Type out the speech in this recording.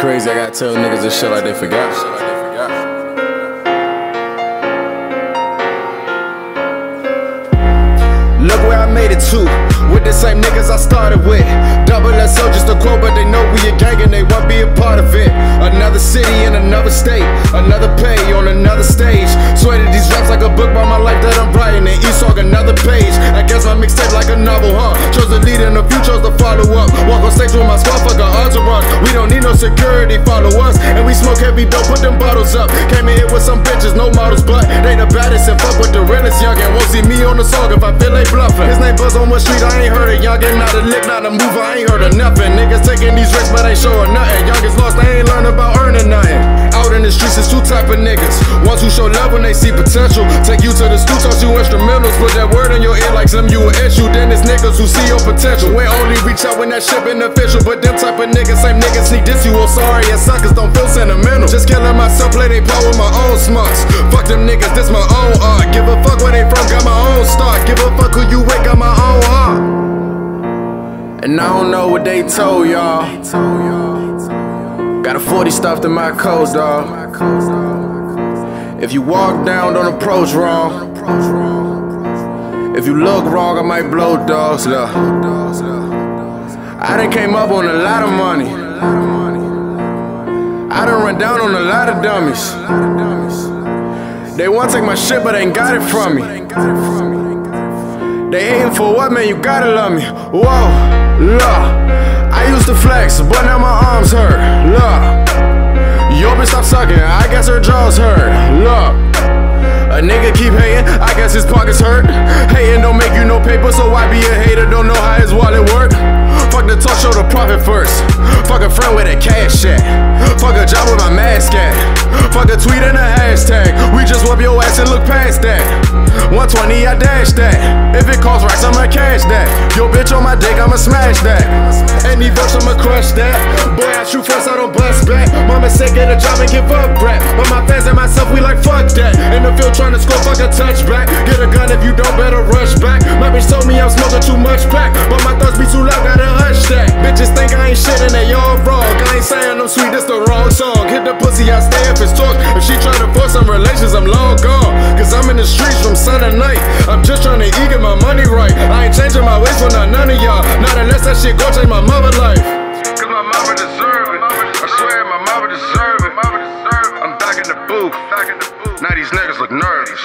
crazy, I gotta tell niggas this shit like they forgot. Look where I made it to, with the same niggas I started with. Double S O just a quote, but they know we a gang and they won't be a part of it. Another city in another state, another pay on another stage. Sweated these raps like a book by heavy dope, put them bottles up. Came in here with some bitches, no models, but they the baddest and fuck with the realest young. And won't see me on the song if I feel they bluffing. His name Buzz on what street, I ain't heard of youngin'. Not a lick, not a mover, I ain't heard of nothing. Niggas taking these risks, but ain't showing nothing. Type of niggas. Ones who show love when they see potential. Take you to the stew, toss you instrumentals. Put that word in your ear like some you an issue. Then it's niggas who see your potential. We only reach out when that shit beneficial. But them type of niggas, same niggas sneak this you. Oh, sorry, and suckers don't feel sentimental. Just killing myself, play they with my own smarts. Fuck them niggas, this my own art. Give a fuck where they from, got my own start. Give a fuck who you with, got my own heart. And I don't know what they told y'all. Got a 40 stuffed in my coat, dog. If you walk down, don't approach wrong. If you look wrong, I might blow dogs. Look. I done came up on a lot of money. I done run down on a lot of dummies. They want to take my shit, but they ain't got it from me. They hating for what, man? You gotta love me. Whoa, look. I used to flex, but now my arms hurt. Look. Yo, bitch, stop sucking. I guess her jaws hurt. Look. A nigga keep hating, I guess his pockets hurt. Hating don't make you no paper, so why be a hater? Don't know how his wallet work. Fuck the talk, show the profit first. Fuck a friend with a cash at. Fuck a job with my mask at. Fuck a tweet and a hashtag. We just whoop your ass and look past that. 120, I dash that. If it costs racks, I'ma cash that. Yo, bitch on my dick, I'ma smash that. Any verse, I'ma crush that. Boy, I shoot first, I don't bust back. Mama said get a job and give up rap. But my fans and myself, we like fuck that. In the field trying to score, fuck a touchback. Get a gun if you don't, better rush back. My bitch told me I'm smoking too much pack. But my thoughts be too loud, gotta hush that. Bitches think I ain't shit and they all wrong. I ain't saying I'm sweet, that's the wrong song. Hit the pussy, I stay if it's talk. If she try to force some relations, I'm long gone. Cause I'm in the that shit gon' change my mother life. Cause my mama deserve it. I swear my mama deserve it. I'm back in the booth. Now these niggas look nervous.